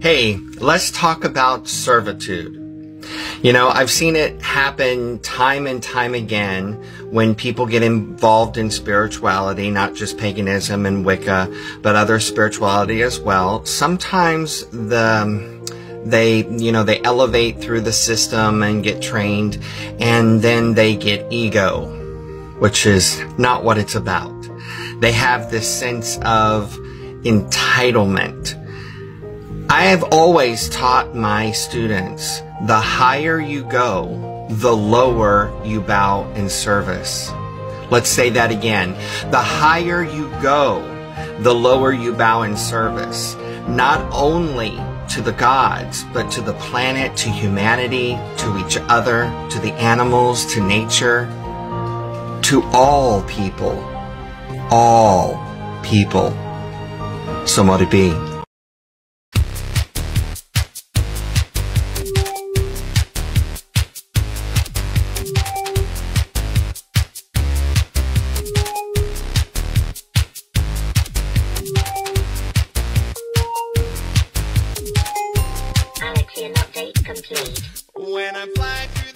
Hey, let's talk about servitude. You know, I've seen it happen time and time again when people get involved in spirituality, not just paganism and Wicca, but other spirituality as well. Sometimes the they, you know, they elevate through the system and get trained, and then they get ego, which is not what it's about. They have this sense of entitlement. I have always taught my students the higher you go, the lower you bow in service. Let's say that again. The higher you go, the lower you bow in service. Not only to the gods, but to the planet, to humanity, to each other, to the animals, to nature, to all people. All people. So might it be. When I fly through